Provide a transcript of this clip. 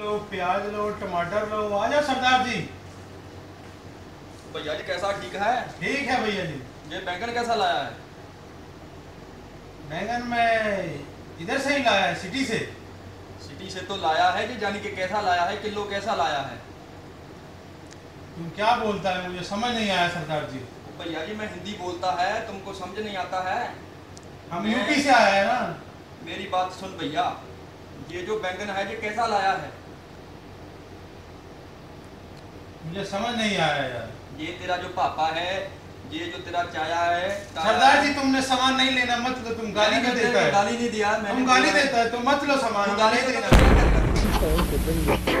लो प्याज लो टमाटर लो आ जाओ सरदार जी। भैया जी कैसा? ठीक है? ठीक है भैया जी। ये बैंगन कैसा लाया है? बैंगन में इधर से ही लाया है सिटी से। सिटी से तो लाया है जी जानी कि कैसा लाया है किलो कैसा लाया है? तुम क्या बोलता है मुझे समझ नहीं आया सरदार जी। भैया जी मैं हिंदी बोलता है तुमको समझ नहीं आता है। हम यूपी से आए हैं ना। मेरी बात सुन भैया ये जो बैंगन है ये कैसा लाया है? मुझे समझ नहीं आया यार ये तेरा जो पापा है ये जो तेरा चाया है सरदार जी तुमने सामान नहीं लेना मत लो तुम गाली क्यों देता है गाली नहीं दिया मैंने तुम गाली देता है तो मत लो सामान गाली देना तो?